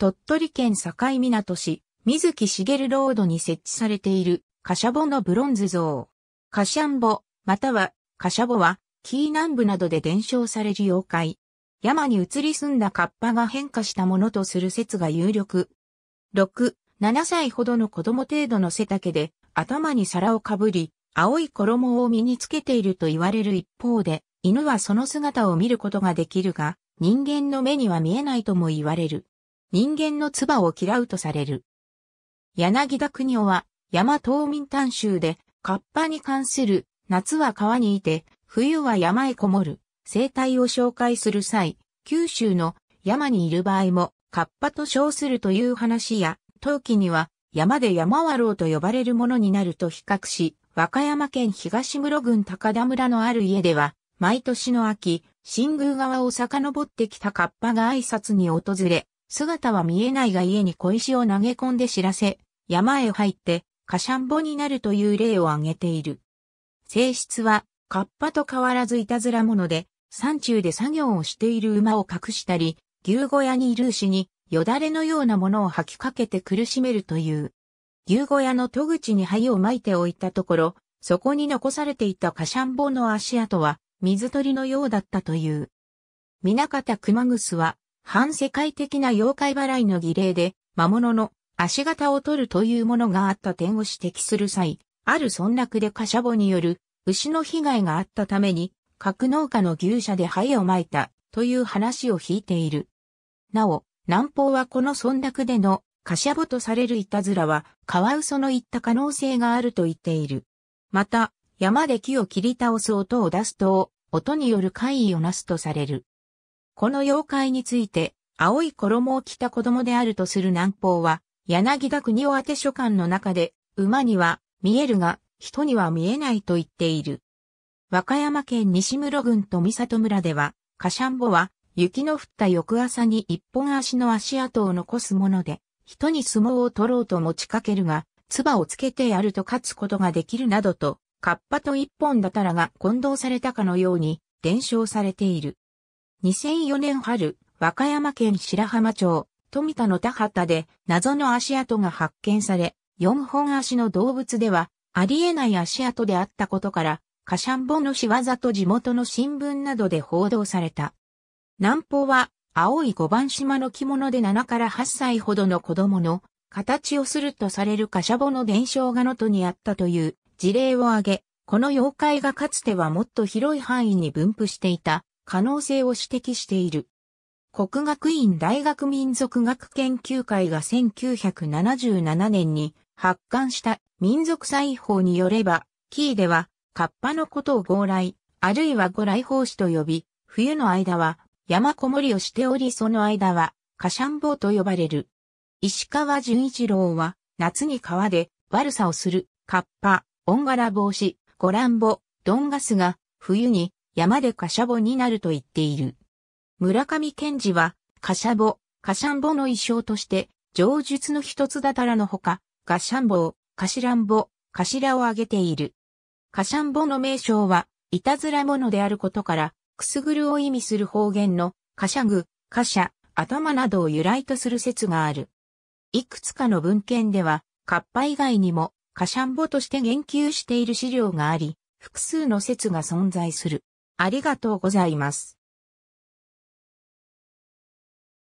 鳥取県境港市、水木しげるロードに設置されている、カシャボのブロンズ像。カシャンボ、または、カシャボは、紀伊南部などで伝承される妖怪。山に移り住んだカッパが変化したものとする説が有力。6、7歳ほどの子供程度の背丈で、頭に皿をかぶり、青い衣を身につけていると言われる一方で、犬はその姿を見ることができるが、人間の目には見えないとも言われる。人間の唾を嫌うとされる。柳田国夫は、山島民単集で、カッパに関する、夏は川にいて、冬は山へこもる、生態を紹介する際、九州の山にいる場合も、カッパと称するという話や、冬季には、山で山わろうと呼ばれるものになると比較し、和歌山県東室郡高田村のある家では、毎年の秋、新宮川を遡ってきたカッパが挨拶に訪れ、姿は見えないが家に小石を投げ込んで知らせ、山へ入って、カシャンボになるという例を挙げている。性質は、カッパと変わらずいたずら者で、山中で作業をしている馬を隠したり、牛小屋にいる牛に、よだれのようなものを吐きかけて苦しめるという。牛小屋の戸口に灰を撒いておいたところ、そこに残されていたカシャンボの足跡は、水鳥のようだったという。南方熊楠は、反世界的な妖怪払いの儀礼で、魔物の足型を取るというものがあった点を指摘する際、ある村落でカシャボによる牛の被害があったために、各農家の牛舎で灰を撒いたという話を引いている。なお、南方はこの村落でのカシャボとされるいたずらは、カワウソの言った可能性があると言っている。また、山で木を切り倒す音を出すと、音による怪異をなすとされる。この妖怪について、青い衣を着た子供であるとする南方は、柳田国を宛て書簡の中で、馬には見えるが、人には見えないと言っている。和歌山県西室郡と三里村では、カシャンボは、雪の降った翌朝に一本足の足跡を残すもので、人に相撲を取ろうと持ちかけるが、唾をつけてやると勝つことができるなどと、カッパと一本だたらが混同されたかのように伝承されている。2004年春、和歌山県白浜町、富田の田畑で謎の足跡が発見され、4本足の動物ではありえない足跡であったことから、カシャンボの仕業と地元の新聞などで報道された。南方は青い五番島の着物で7から8歳ほどの子供の形をするとされるカシャボの伝承が能登にあったという事例を挙げ、この妖怪がかつてはもっと広い範囲に分布していた可能性を指摘している。国学院大学民族学研究会が1977年に発刊した民族裁法によれば、キーでは、カッパのことを号来、あるいはご来法師と呼び、冬の間は山こもりをしておりその間は、カシャンボウと呼ばれる。石川淳一郎は、夏に川で悪さをする、カッパ、オンガラ帽子、ゴランボ、ドンガスが、冬に山でカシャボになると言っている。村上健二は、カシャボ、カシャンボの衣装として、上述の一つだたらのほか、ガシャンボウ、カシランボ、カシラを挙げている。カシャンボの名称は、いたずら者であることから、くすぐるを意味する方言の、カシャグ、カシャ、頭などを由来とする説がある。いくつかの文献では、カッパ以外にも、カシャンボとして言及している資料があり、複数の説が存在する。ありがとうございます。